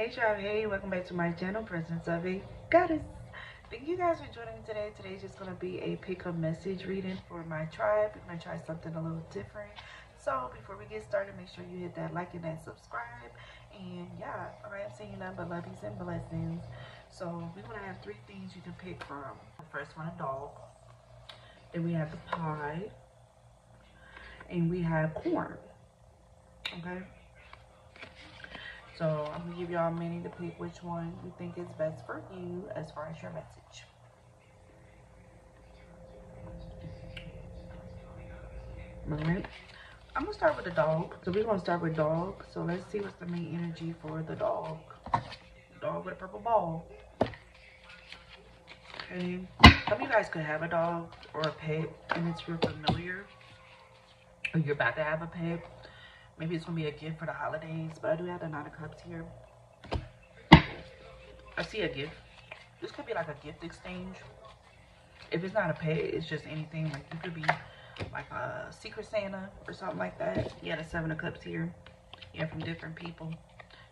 Hey y'all, hey, welcome back to my channel, presence of a Goddess. Thank you guys for joining me today. Today's just gonna be a pick a message reading for my tribe. We're gonna try something a little different. So before we get started, make sure you hit that like and that subscribe. And yeah, all right, I'm seeing nothing but lovies and blessings. So we're gonna have three things you can pick from. The first one, a dog. Then we have the pie. And we have corn. Okay. So I'm gonna give y'all a minute to pick which one you think is best for you as far as your message. Alright. I'm gonna start with the dog. So we're gonna start with dog. So let's see what's the main energy for the dog. Dog with a purple ball. Okay. Some of you guys could have a dog or a pet and it's real familiar. Or you're about to have a pet Maybe it's gonna be a gift for the holidays, but I do have the Nine of Cups here. I see a gift. This could be like a gift exchange. If it's not a pet, it's just anything. Like you could be like a Secret Santa or something like that. Yeah, the Seven of Cups here. Yeah, from different people.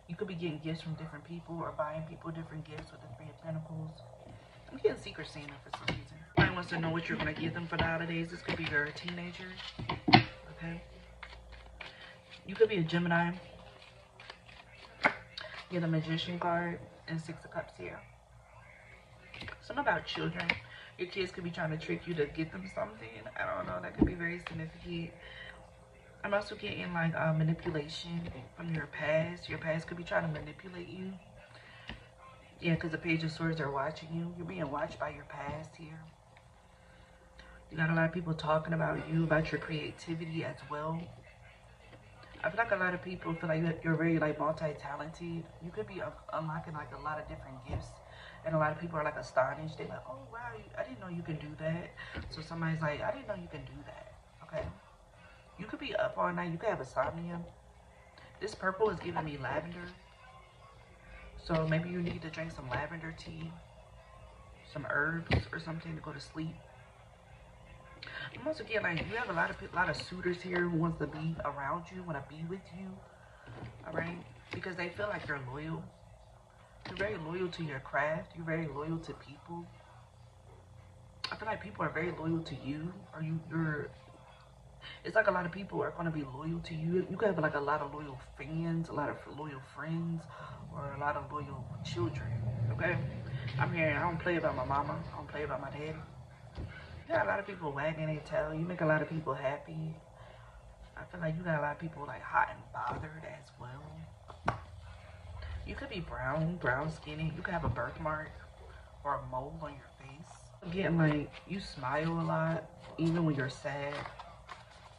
You could be getting gifts from different people or buying people different gifts with the Three of Pentacles. I'm getting Secret Santa for some reason. Somebody wants to know what you're going to give them for the holidays. This could be your teenager. Okay. You could be a Gemini. Get a Magician card and Six of Cups here. Something about children. Your kids could be trying to trick you to get them something. I don't know. That could be very significant. I'm also getting like uh, manipulation from your past. Your past could be trying to manipulate you. Yeah, because the Page of Swords are watching you. You're being watched by your past here. You got a lot of people talking about you, about your creativity as well. I feel like a lot of people feel like you're very like multi-talented. You could be unlocking like a lot of different gifts. And a lot of people are like astonished. They're like, oh wow, I didn't know you can do that. So somebody's like, I didn't know you can do that. Okay. You could be up all night. You could have insomnia. This purple is giving me lavender. So maybe you need to drink some lavender tea, some herbs or something to go to sleep. I'm also getting like you have a lot of a lot of suitors here who wants to be around you, want to be with you. All right, because they feel like you're loyal. You're very loyal to your craft. You're very loyal to people. I feel like people are very loyal to you, or you you're. It's like a lot of people are going to be loyal to you. You could have like a lot of loyal fans, a lot of loyal friends, or a lot of loyal children. Okay, I'm here. I don't play about my mama. I don't play about my daddy. You got a lot of people wagging their tail. You make a lot of people happy. I feel like you got a lot of people like hot and bothered as well. You could be brown, brown skinny. You could have a birthmark or a mole on your face. Again, like you smile a lot, even when you're sad.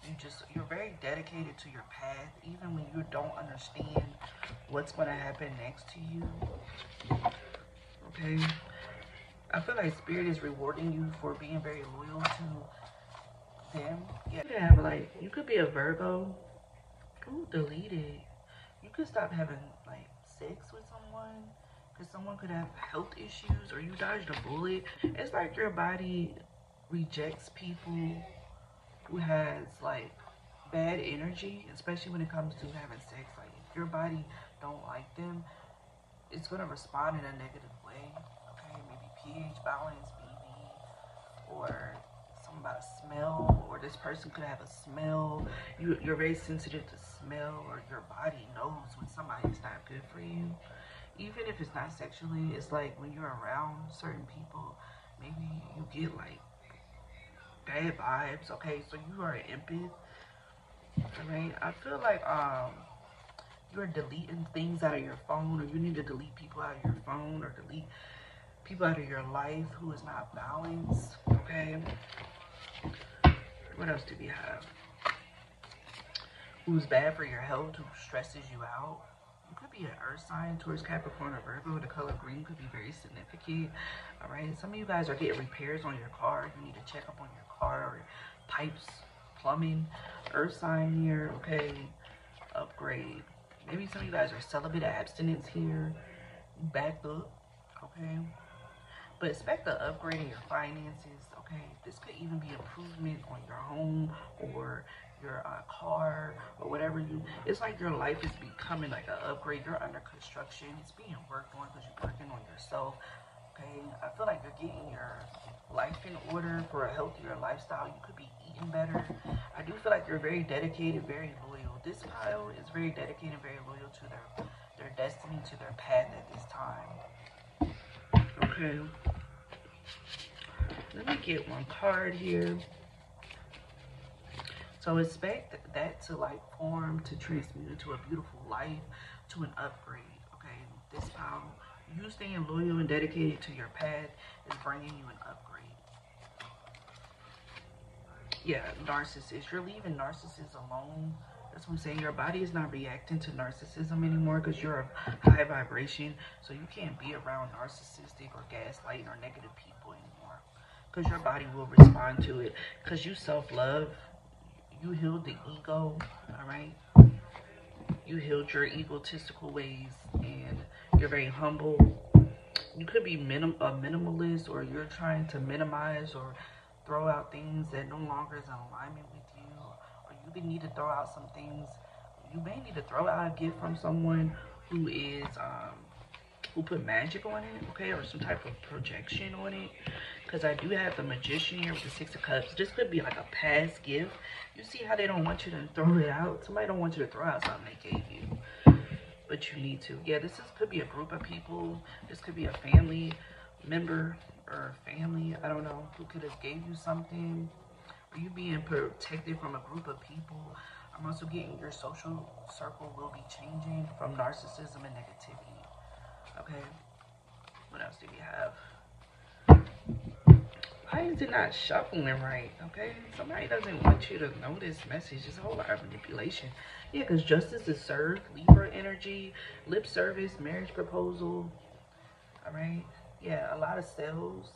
You just you're very dedicated to your path, even when you don't understand what's gonna happen next to you. Okay. I feel like spirit is rewarding you for being very loyal to them. Yeah, you could have like you could be a Virgo. Ooh, delete it. You could stop having like sex with someone because someone could have health issues or you dodged a bullet. It's like your body rejects people who has like bad energy, especially when it comes to having sex. Like if your body don't like them, it's gonna respond in a negative way pH balance, BB, or something about a smell, or this person could have a smell. You, you're very sensitive to smell, or your body knows when somebody's not good for you. Even if it's not sexually, it's like when you're around certain people, maybe you get like bad vibes. Okay, so you are an empath. Right? I feel like um you're deleting things out of your phone or you need to delete people out of your phone or delete people out of your life who is not balanced, okay? What else do we have? Who's bad for your health, who stresses you out. You could be an earth sign towards Capricorn or Virgo. The color green could be very significant, all right? Some of you guys are getting repairs on your car. You need to check up on your car or pipes, plumbing, earth sign here, okay? Upgrade. Maybe some of you guys are celibate abstinence here. Backed up, okay? But expect the upgrade in your finances, okay? This could even be improvement on your home or your uh, car or whatever you it's like your life is becoming like an upgrade. You're under construction. It's being worked on because you're working on yourself okay? I feel like you're getting your life in order for a healthier lifestyle. You could be eating better. I do feel like you're very dedicated very loyal. This pile is very dedicated very loyal to their their destiny to their path at this time. Okay let me get one card here so expect that to like form, to transmute into a beautiful life, to an upgrade. Okay, this power, you staying loyal and dedicated to your path is bringing you an upgrade. Yeah, narcissist. You're leaving narcissists alone. That's what I'm saying. Your body is not reacting to narcissism anymore because you're a high vibration. So you can't be around narcissistic or gaslighting or negative people anymore. Because your body will respond to it. Because you self-love you healed the ego, all right? You healed your egotistical ways and you're very humble. You could be minim a minimalist or you're trying to minimize or throw out things that no longer is in alignment with you. Need to throw out some things. You may need to throw out a gift from someone who is um, who put magic on it, okay, or some type of projection on it. Because I do have the magician here with the six of cups. This could be like a past gift. You see how they don't want you to throw it out? Somebody don't want you to throw out something they gave you. But you need to. Yeah, this is, could be a group of people. This could be a family member or family. I don't know. Who could have gave you something. Being protected from a group of people. I'm also getting your social circle will be changing from narcissism and negativity. Okay. What else do we have? Why is it not shuffling right? Okay. Somebody doesn't want you to know this message. It's a whole lot of manipulation. Yeah, because justice is served. Libra energy, lip service, marriage proposal. All right. Yeah, a lot of sales.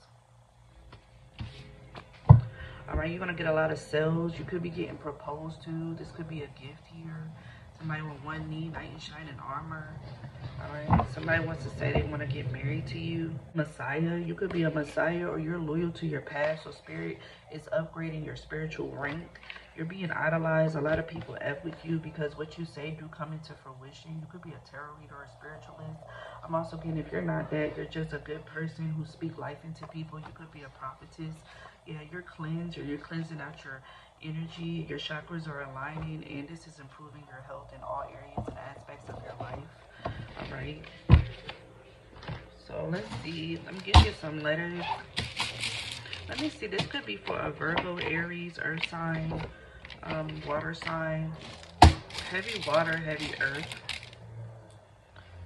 All right, you're to get a lot of sales. You could be getting proposed to. This could be a gift here. Somebody with one knee, knight in shining armor. Alright, somebody wants to say they want to get married to you. Messiah, you could be a Messiah or you're loyal to your past. So spirit is upgrading your spiritual rank. You're being idolized. A lot of people F with you because what you say do come into fruition. You could be a tarot reader or a spiritualist. I'm also getting if you're not that, you're just a good person who speak life into people. You could be a prophetess. Yeah, you're cleansed or you're cleansing out your energy. Your chakras are aligning and this is improving your health in all areas and aspects of your life. All right. So let's see. Let me give you some letters. Let me see. This could be for a Virgo, Aries, Earth sign, um, water sign, heavy water, heavy earth.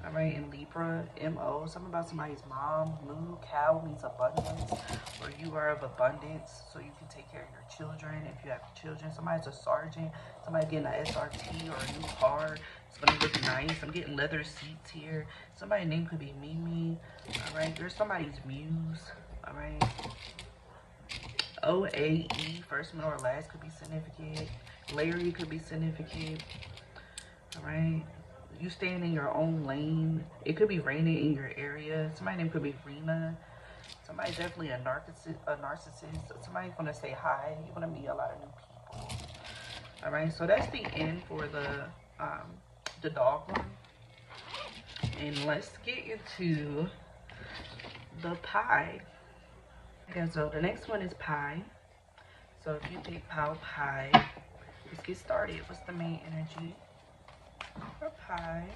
All right, in Libra, M-O, something about somebody's mom. Moon, cow means abundance, or you are of abundance, so you can take care of your children. If you have children, somebody's a sergeant, somebody getting an SRT or a new car. It's gonna look nice. I'm getting leather seats here. Somebody's name could be Mimi. All right, you're somebody's muse. All right. O-A-E, first, middle, or last could be significant. Larry could be significant. All right you staying in your own lane. It could be raining in your area. Somebody name could be Rena. Somebody definitely a narcissist. A narcissist. Somebody's gonna say hi. You're gonna meet a lot of new people. All right. So that's the end for the um, the dog one. And let's get into the pie. Okay. So the next one is pie. So if you think pie pie, let's get started. What's the main energy? for pie.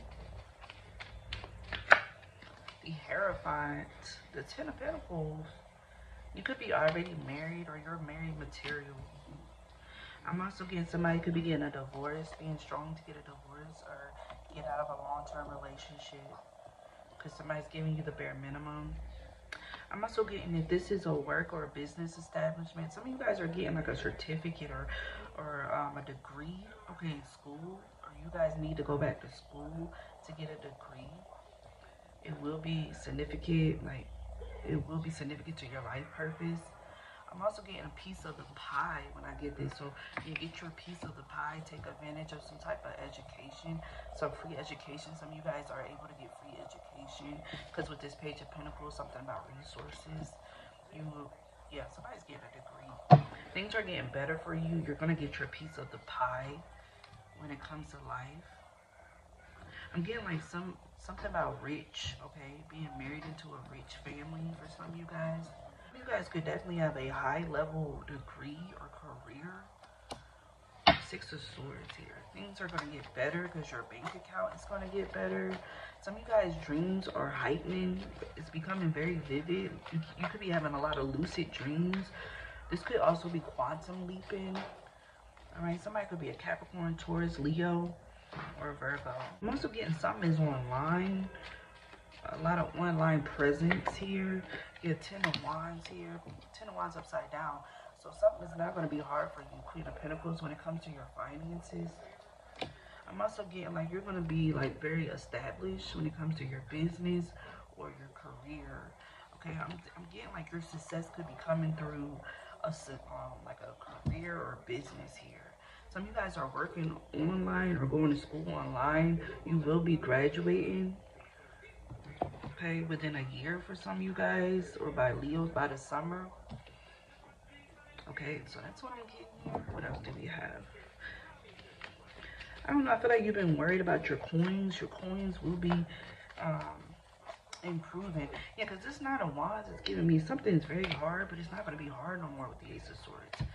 The Hierophant, the Ten of Pentacles. You could be already married or you're married material. I'm also getting somebody could be getting a divorce, being strong to get a divorce or get out of a long-term relationship because somebody's giving you the bare minimum. I'm also getting if this is a work or a business establishment. Some of you guys are getting like a certificate or or um, a degree, okay, in school or you guys need to go back to school to get a degree, it will be significant, like, it will be significant to your life purpose. I'm also getting a piece of the pie when I get this. So you get your piece of the pie, take advantage of some type of education, some free education. Some of you guys are able to get free education because with this page of pentacles, something about resources. You, yeah, somebody's getting a degree. things are getting better for you. You're gonna get your piece of the pie when it comes to life. I'm getting like some something about rich, okay? Being married into a rich family for some of you guys. You guys could definitely have a high level degree or career. Six of Swords here. Things are going to get better because your bank account is going to get better. Some of you guys' dreams are heightening. It's becoming very vivid. You, could be having a lot of lucid dreams. This could also be quantum leaping. All right, somebody could be a Capricorn, Taurus, Leo or Virgo. I'm also getting something is online. A lot of online presence here. You Ten of Wands here. Ten of Wands upside down. So something is not going to be hard for you, Queen of Pentacles, when it comes to your finances. I'm also getting like you're going to be like very established when it comes to your business or your career. Okay, I'm, I'm getting like your success could be coming through a um, like a career or business here. Some of you guys are working online or going to school online. You will be graduating, okay, within a year for some you guys, or by Leo's by the summer. Okay, so that's what I'm getting. What else do we have? I don't know. I feel like you've been worried about your coins. Your coins will be um, improving. Yeah, because this Nine of Wands is giving me something that's very hard, but it's not going to be hard no more with the Ace of Swords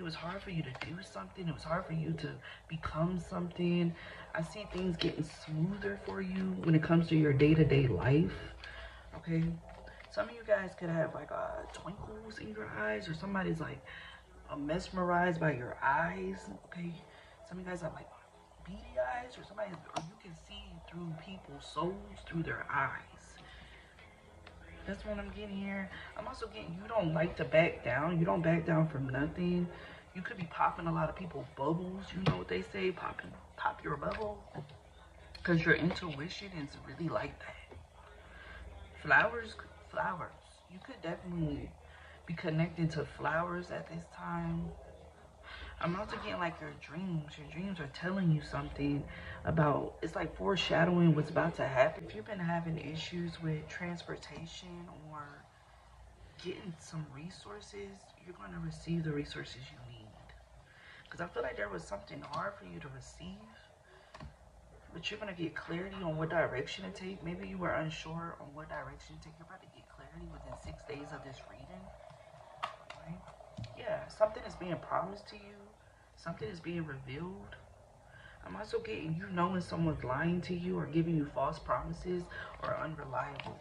it was hard for you to do something. It was hard for you to become something. I see things getting smoother for you when it comes to your day-to-day -day life. Okay. Some of you guys could have like uh, twinkles in your eyes or somebody's like uh, mesmerized by your eyes. Okay. Some of you guys have like beady eyes or somebody, or you can see through people's souls through their eyes. That's what I'm getting here. I'm also getting you don't like to back down. You don't back down from nothing. You could be popping a lot of people bubbles. You know what they say, popping, pop your bubble. Because your intuition is really like that. Flowers, flowers. You could definitely be connecting to flowers at this time. I'm also getting like your dreams. Your dreams are telling you something about, it's like foreshadowing what's about to happen. If you've been having issues with transportation or getting some resources, you're going to receive the resources you need. Because I feel like there was something hard for you to receive. But you're going to get clarity on what direction to take. Maybe you were unsure on what direction to take. You're about to get clarity within six days of this reading. Right? Yeah, something is being promised to you something is being revealed. I'm also getting you knowing someone's lying to you or giving you false promises or unreliable.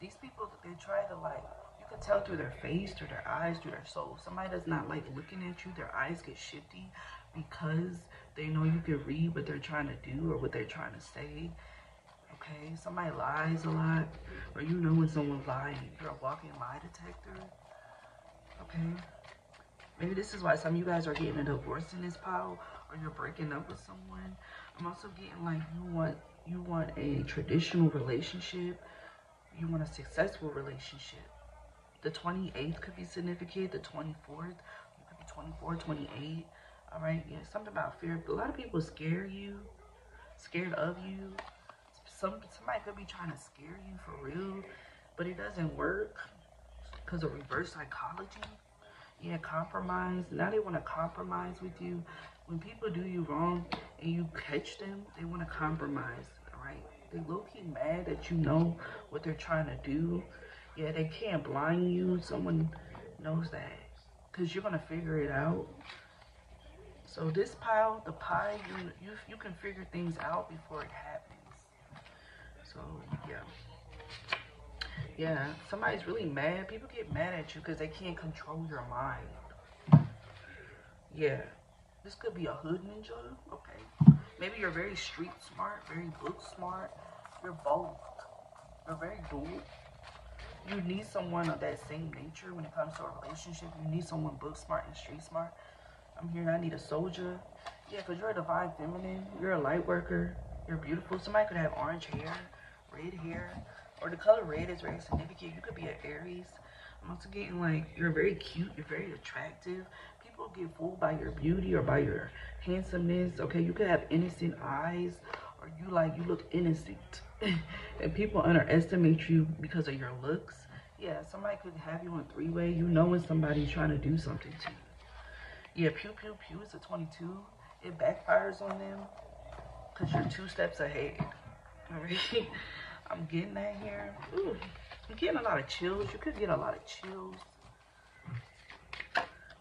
These people, they try to like, you can tell through their face, through their eyes, through their soul. Somebody does not like looking at you. Their eyes get shifty because they know you can read what they're trying to do or what they're trying to say. Okay, somebody lies a lot, or you know when someone's lying. You're a walking lie detector. Okay. Maybe this is why some of you guys are getting a divorce in this pile or you're breaking up with someone. I'm also getting like you want you want a traditional relationship. You want a successful relationship. The 28th could be significant. The 24th, you could be 24, 28. All right, yeah, something about fear. A lot of people scare you, scared of you. Some somebody could be trying to scare you for real, but it doesn't work because of reverse psychology yeah, compromise. Now they want to compromise with you. When people do you wrong and you catch them, they want to compromise, all right? They low-key mad that you know what they're trying to do. Yeah, they can't blind you. Someone knows that because you're going to figure it out. So this pile, the pie, you, you, you can figure things out before it happens. So, yeah yeah, somebody's really mad. People get mad at you because they can't control your mind. Yeah, this could be a hood ninja. Okay, maybe you're very street smart, very book smart. You're both. You're very dual. You need someone of that same nature when it comes to a relationship. You need someone book smart and street smart. I'm here. I need a soldier. Yeah, because you're a divine feminine. You're a light worker. You're beautiful. Somebody could have orange hair, red hair or the color red is very significant. You could be an Aries. I'm also getting like you're very cute, you're very attractive. People get fooled by your beauty or by your handsomeness. Okay, you could have innocent eyes or you like you look innocent. and people underestimate you because of your looks. Yeah, somebody could have you on three-way. You know when somebody's trying to do something to you. Yeah, pew pew pew is a 22. It backfires on them because you're two steps ahead. All right. I'm getting that here. Ooh, I'm getting a lot of chills. You could get a lot of chills.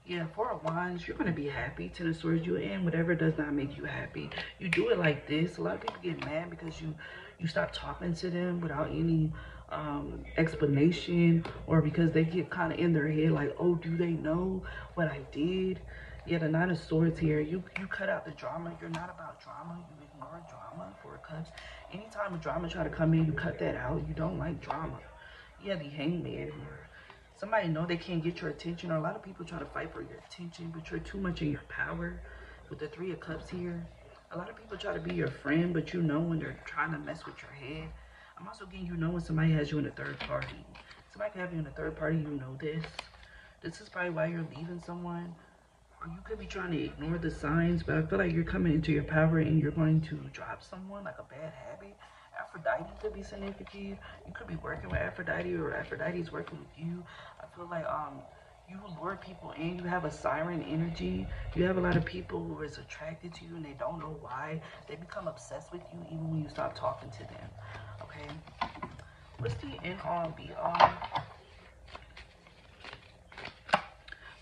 Yeah, Four of Wands, you're going to be happy. Ten of Swords, you're in whatever does not make you happy. You do it like this. A lot of people get mad because you, you stop talking to them without any um, explanation or because they get kind of in their head like, oh, do they know what I did? Yeah, the Nine of Swords here. You, you cut out the drama. You're not about drama. You ignore drama. Four of Cups. Anytime a drama try to come in, you cut that out. You don't like drama. Yeah, the Hangman somebody know they can't get your attention. Or a lot of people try to fight for your attention but you're too much in your power with the three of cups here. A lot of people try to be your friend but you know when they're trying to mess with your head. I'm also getting you know when somebody has you in a third party. Somebody can have you in a third party you know this. This is probably why you're leaving someone you could be trying to ignore the signs but i feel like you're coming into your power and you're going to drop someone like a bad habit Aphrodite could be significant. You You could be working with Aphrodite or Aphrodite's working with you. I feel like um you lure people in. You have a siren energy. You have a lot of people who is attracted to you and they don't know why. They become obsessed with you even when you stop talking to them. Okay. What's the N on B on?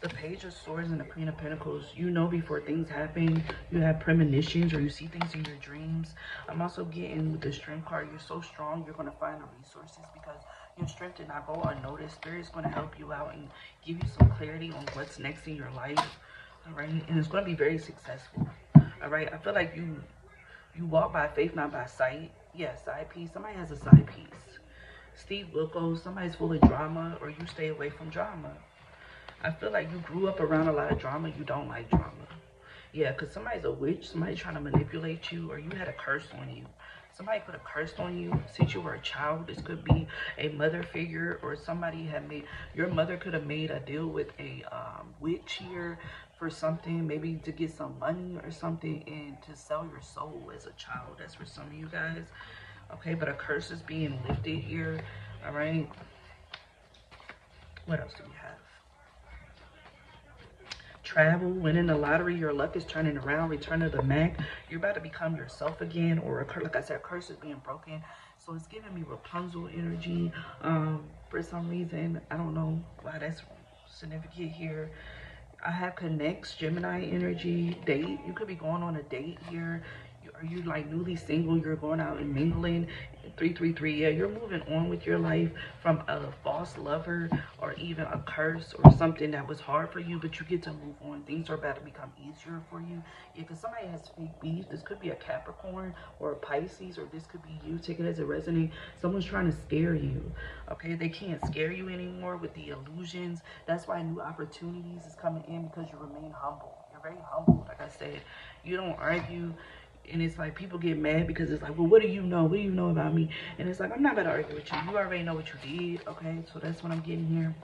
The page of swords and the queen of pentacles you know before things happen you have premonitions or you see things in your dreams. I'm also getting with the strength card. You're so strong you're going to find the resources because your strength did not go unnoticed. Spirit is going to help you out and give you some clarity on what's next in your life. All right? And it's going to be very successful. All right? I feel like you you walk by faith not by sight. Yes yeah, side piece. Somebody has a side piece. Steve wilkos somebody's full of drama or you stay away from drama I feel like you grew up around a lot of drama. You don't like drama. Yeah, because somebody's a witch. Somebody's trying to manipulate you or you had a curse on you. Somebody put a curse on you since you were a child. This could be a mother figure or somebody had made, your mother could have made a deal with a um, witch here for something, maybe to get some money or something and to sell your soul as a child. That's for some of you guys. Okay, but a curse is being lifted here. All right. What else do we have? Travel, winning the lottery, your luck is turning around, return of the Mack. You're about to become yourself again, or a, like I said, a curse is being broken. So it's giving me Rapunzel energy. Um, for some reason, I don't know why that's significant here. I have connects, Gemini energy, date. You could be going on a date here are you like newly single you're going out and mingling 333 yeah you're moving on with your life from a false lover or even a curse or something that was hard for you but you get to move on. Things are about to become easier for you. Yeah somebody has fake beef. This could be a capricorn or a pisces or this could be you take it as a resonate. Someone's trying to scare you okay? They can't scare you anymore with the illusions. That's why new opportunities is coming in because you remain humble. You're very humble like i said. You don't argue and it's like people get mad because it's like well what do you know? What do you know about me? And it's like i'm not to argue with you. You already know what you did okay? So that's what i'm getting here.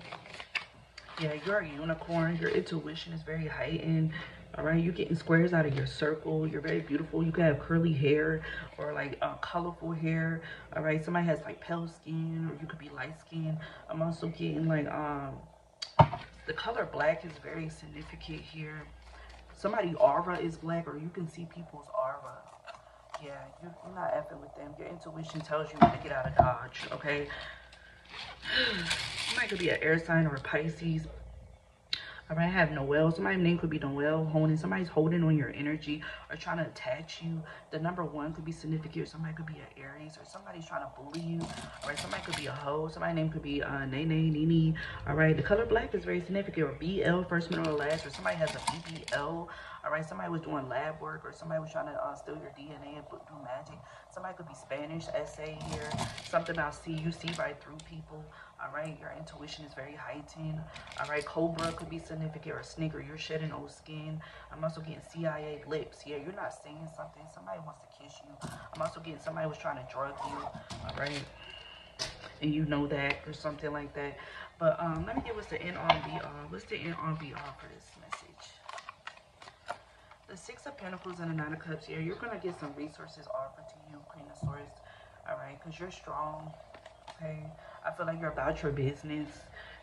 Yeah you're a unicorn. Your intuition is very heightened all right? You're getting squares out of your circle. You're very beautiful. You can have curly hair or like uh, colorful hair all right? Somebody has like pale skin or you could be light skin. I'm also getting like um the color black is very significant here somebody aura is black or you can see people's aura. Yeah you're, you're not effing with them. Your intuition tells you to get out of dodge okay? You might could be an air sign or a pisces I have Noel. Somebody's name could be Noel holding. Somebody's holding on your energy or trying to attach you. The number one could be significant. Somebody could be an Aries or somebody's trying to bully you. All right, somebody could be a hoe. Somebody's name could be uh, Nene, Nini. All right, the color black is very significant. Or BL, first, middle, or last. Or somebody has a BBL. All right, somebody was doing lab work or somebody was trying to uh, steal your DNA and do magic. Somebody could be Spanish, essay here. Something about see, you see right through people. All right, your intuition is very heightened. All right, Cobra could be significant or or you're shedding old skin. I'm also getting CIA lips. Yeah, you're not saying something. Somebody wants to kiss you. I'm also getting somebody was trying to drug you. All right and you know that or something like that. But um, let me get what's the N on B R. What's the N on B R for this message? The Six of Pentacles and the Nine of Cups here. You're to get some resources offered to you, Queen of Swords. All right, because you're strong. Okay. I feel like you're about your business.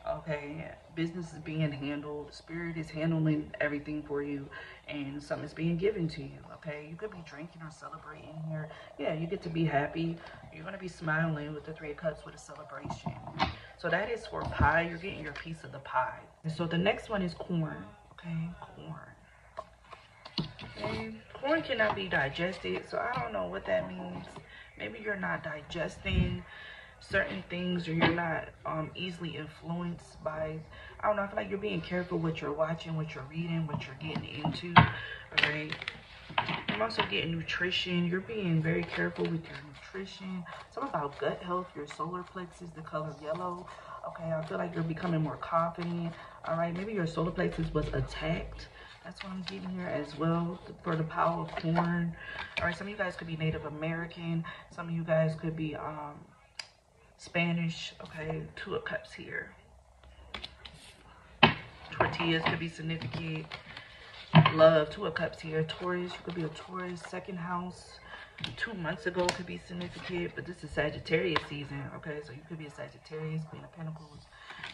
okay? Business is being handled spirit is handling everything for you and something is being given to you okay? You could be drinking or celebrating here. Yeah you get to be happy. You're going to be smiling with the three of cups with a celebration. So that is for pie. You're getting your piece of the pie. And so the next one is corn okay? Corn. Okay corn cannot be digested so i don't know what that means. Maybe you're not digesting certain things or you're not um, easily influenced by I don't know, I feel like you're being careful what you're watching, what you're reading, what you're getting into. Alright. I'm also getting nutrition. You're being very careful with your nutrition. Something about gut health, your solar plexus, the color yellow. Okay, I feel like you're becoming more confident. Alright, maybe your solar plexus was attacked. That's what I'm getting here as well for the power of corn. Alright, some of you guys could be Native American. Some of you guys could be um Spanish, okay, two of cups here. Tortillas could be significant. Love, two of cups here. Taurus, you could be a Taurus. Second house, two months ago could be significant, but this is Sagittarius season, okay? So you could be a Sagittarius, Queen of Pentacles.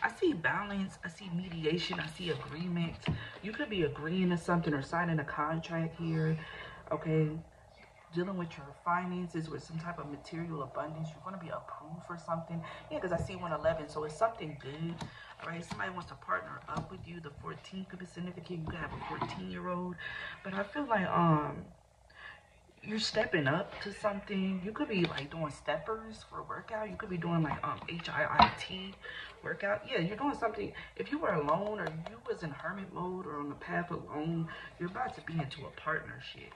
I see balance, I see mediation, I see agreement. You could be agreeing to something or signing a contract here, okay? Dealing with your finances with some type of material abundance you're going to be approved for something. Yeah because i see 111 so it's something good all right somebody wants to partner up with you the 14 could be significant you could have a 14 year old but i feel like um you're stepping up to something. You could be like doing steppers for workout. You could be doing like um h-i-i-t workout. Yeah you're doing something. If you were alone or you was in hermit mode or on the path alone you're about to be into a partnership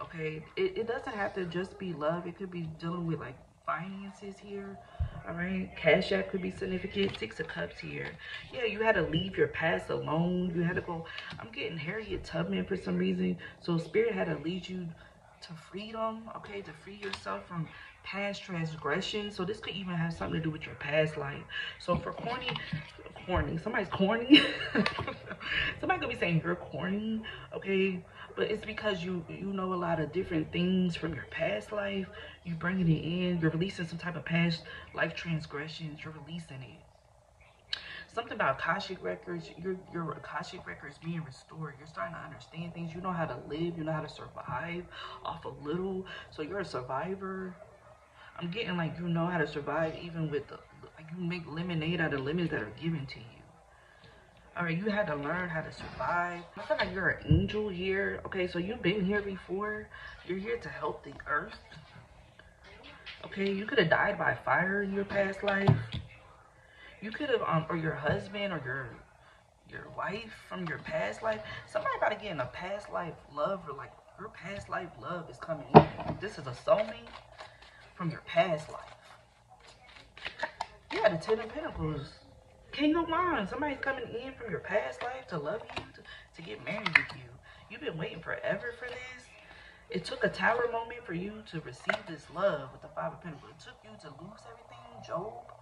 okay it, it doesn't have to just be love. It could be dealing with like finances here all right? Cash out could be significant. Six of cups here. Yeah you had to leave your past alone. You had to go i'm getting harriet tubman for some reason. So spirit had to lead you to freedom okay? To free yourself from past transgression so this could even have something to do with your past life. So for corny corny somebody's corny. Somebody could be saying you're corny okay? But it's because you you know a lot of different things from your past life. You bringing it in you're releasing some type of past life transgressions you're releasing it. Something about akashic records your your akashic records being restored you're starting to understand things. You know how to live you know how to survive off a little. So you're a survivor i'm getting like you know how to survive even with the like you make lemonade out of lemons that are given to you. All right you had to learn how to survive. I feel like you're an angel here. Okay so you've been here before. You're here to help the earth. Okay you could have died by fire in your past life. You could have um or your husband or your your wife from your past life. Somebody about to get in a past life love or like your past life love is coming in. This is a soulmate from your past life yeah the ten of pentacles King of Wands, somebody's coming in from your past life to love you, to, to get married with you. You've been waiting forever for this. It took a tower moment for you to receive this love with the Five of Pentacles. It took you to lose everything, Job.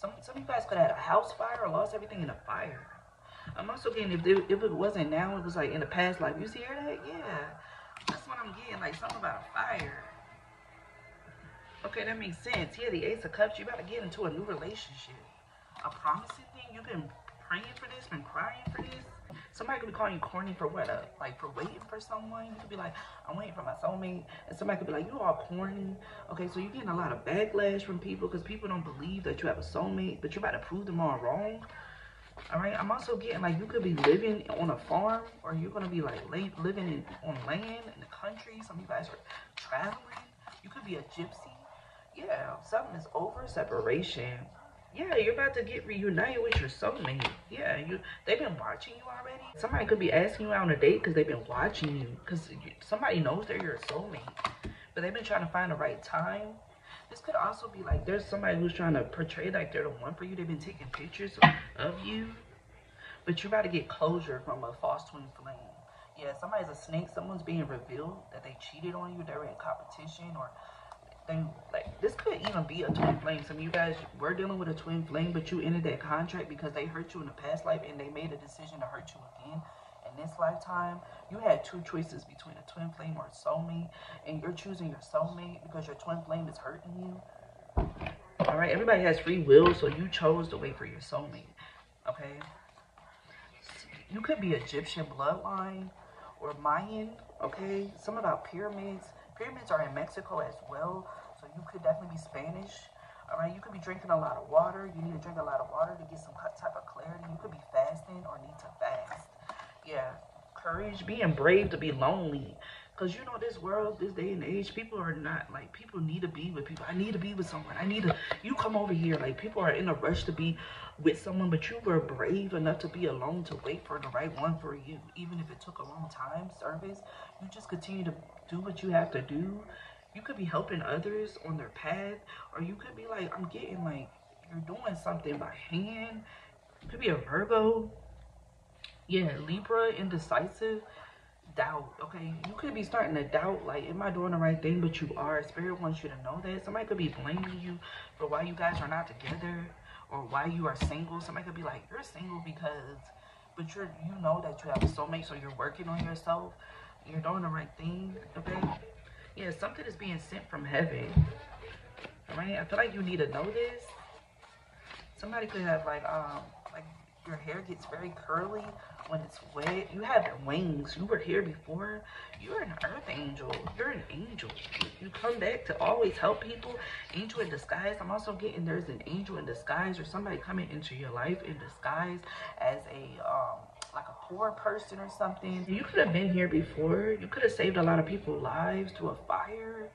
Some, some of you guys could have had a house fire or lost everything in a fire. I'm also getting, if, they, if it wasn't now, it was like in the past life. You see that? Yeah. That's what I'm getting, like something about a fire. Okay, that makes sense. Yeah, the Ace of Cups, you about to get into a new relationship a promising thing. You've been praying for this, been crying for this. Somebody could be calling you corny for what? Uh, like for waiting for someone. You could be like, I'm waiting for my soulmate. And somebody could be like, you all corny. Okay, so you're getting a lot of backlash from people because people don't believe that you have a soulmate, but you're about to prove them all wrong. All right, I'm also getting like you could be living on a farm or you're going to be like living in, on land in the country. Some of you guys are traveling. You could be a gypsy. Yeah, something is over, separation. Yeah, you're about to get reunited with your soulmate. Yeah, you they've been watching you already. Somebody could be asking you out on a date because they've been watching you. Because somebody knows they're your soulmate. But they've been trying to find the right time. This could also be like there's somebody who's trying to portray like they're the one for you. They've been taking pictures of you. But you're about to get closure from a false twin flame. Yeah, somebody's a snake. Someone's being revealed that they cheated on you. They were in competition or thing like this could even be a twin flame some of you guys were dealing with a twin flame but you ended that contract because they hurt you in the past life and they made a decision to hurt you again in this lifetime you had two choices between a twin flame or a soulmate and you're choosing your soulmate because your twin flame is hurting you all right everybody has free will so you chose to wait for your soulmate Okay. You could be Egyptian bloodline or Mayan. Okay. Some about pyramids. Pyramids are in Mexico as well. So you could definitely be Spanish. All right. You could be drinking a lot of water. You need to drink a lot of water to get some type of clarity. You could be fasting or need to fast. Yeah. Courage. Being brave to be lonely. Because you know, this world, this day and age, people are not like, people need to be with people. I need to be with someone. I need to, you come over here. Like, people are in a rush to be with someone, but you were brave enough to be alone to wait for the right one for you. Even if it took a long time, service, you just continue to do what you have to do. You could be helping others on their path, or you could be like, I'm getting like, you're doing something by hand. You could be a Virgo. Yeah, Libra, indecisive doubt okay you could be starting to doubt like am i doing the right thing but you are spirit wants you to know that somebody could be blaming you for why you guys are not together or why you are single somebody could be like you're single because but you're you know that you have a soulmate so you're working on yourself you're doing the right thing okay yeah something is being sent from heaven all right i feel like you need to know this somebody could have like um like your hair gets very curly when it's wet. You have wings. You were here before. You're an earth angel. You're an angel. You come back to always help people. Angel in disguise. I'm also getting there's an angel in disguise or somebody coming into your life in disguise as a um like a poor person or something. You could have been here before. You could have saved a lot of people's lives to a fire.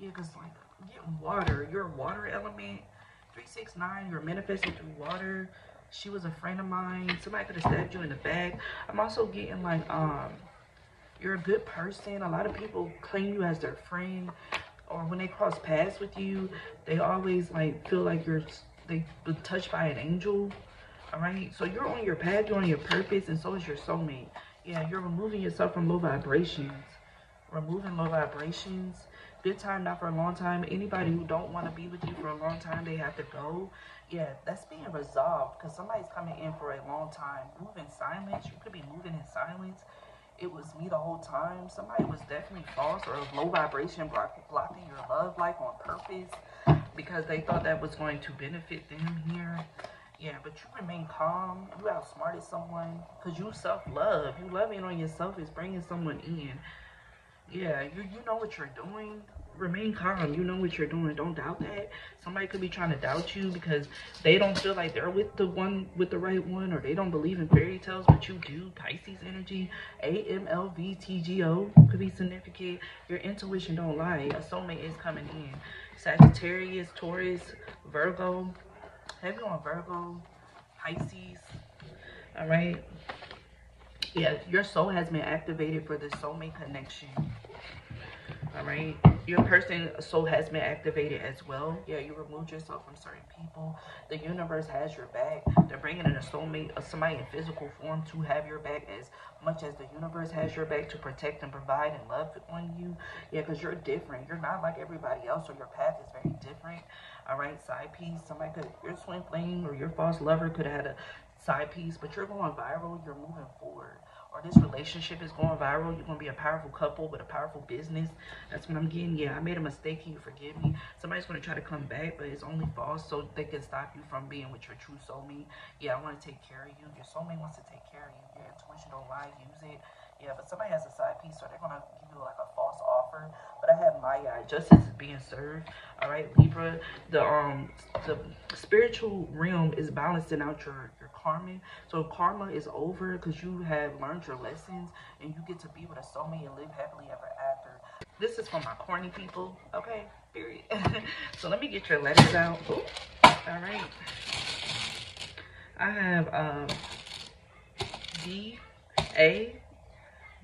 Yeah, because like getting water. You're a water element. 369, you're manifesting through water she was a friend of mine. Somebody could have stabbed you in the back. I'm also getting like, um, you're a good person. A lot of people claim you as their friend. Or when they cross paths with you, they always like feel like you're, they've been touched by an angel. All right. So you're on your path, you're on your purpose, and so is your soulmate. Yeah, you're removing yourself from low vibrations. Removing low vibrations good time, not for a long time. Anybody who don't want to be with you for a long time, they have to go. Yeah, that's being resolved because somebody's coming in for a long time. Move in silence. You could be moving in silence. It was me the whole time. Somebody was definitely false or low vibration block, blocking your love life on purpose because they thought that was going to benefit them here. Yeah, but you remain calm. You outsmarted someone because you self-love. You loving on yourself is bringing someone in yeah, you, you know what you're doing. Remain calm. You know what you're doing. Don't doubt that. Somebody could be trying to doubt you because they don't feel like they're with the one with the right one or they don't believe in fairy tales, but you do. Pisces energy, A-M-L-V-T-G-O could be significant. Your intuition don't lie. A soulmate is coming in. Sagittarius, Taurus, Virgo. Heavy on Virgo, Pisces. All right yeah, your soul has been activated for the soulmate connection. All right, your person soul has been activated as well. Yeah, you removed yourself from certain people. The universe has your back. They're bringing in a soulmate, a somebody in physical form to have your back as much as the universe has your back to protect and provide and love on you. Yeah, because you're different. You're not like everybody else, or your path is very different. All right, side piece. Somebody could, your twin flame or your false lover could have had a side piece, but you're going viral, you're moving forward. Or this relationship is going viral, you're gonna be a powerful couple with a powerful business. That's what I'm getting. Yeah, I made a mistake. Can you forgive me? Somebody's gonna try to come back, but it's only false so they can stop you from being with your true soulmate. Yeah, I want to take care of you. Your soulmate wants to take care of you. Your intuition don't lie, use it. Yeah, but somebody has a side piece, so they're gonna give you like a false offer. But I have my eye. Justice is being served. All right, Libra. The um the spiritual realm is balancing out your your karma. So karma is over because you have learned your lessons and you get to be with a soulmate and live happily ever after. This is for my corny people. Okay, period. so let me get your letters out. Ooh. All right. I have um D A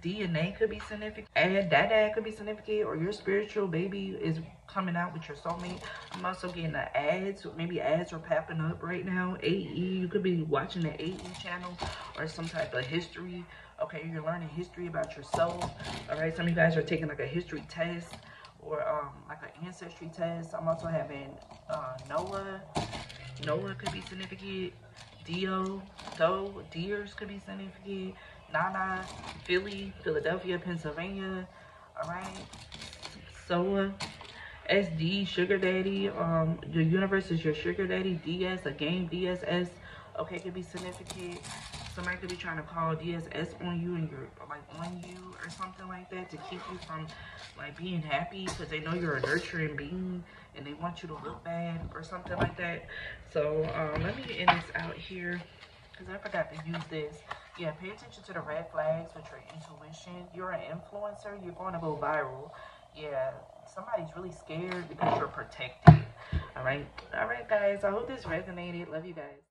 DNA could be significant, and that dad could be significant, or your spiritual baby is coming out with your soulmate. I'm also getting the ads, maybe ads are popping up right now. AE, you could be watching the AE channel or some type of history. Okay, you're learning history about yourself. All right, some of you guys are taking like a history test or um, like an ancestry test. I'm also having uh, Noah. Noah could be significant. Dio, Doe, Deers could be significant. Nana, Philly, Philadelphia, Pennsylvania. All right. SOA, SD, Sugar Daddy. Um, the universe is your Sugar Daddy. DS, a game, DSS, Okay, could be significant. Somebody could be trying to call DSS on you and you're like on you or something like that to keep you from like being happy because they know you're a nurturing being and they want you to look bad or something like that. So um, let me end this out here because I forgot to use this. Yeah, pay attention to the red flags with your intuition. You're an influencer. You're going to go viral. Yeah, somebody's really scared because you're protected. All right. All right, guys. I hope this resonated. Love you guys.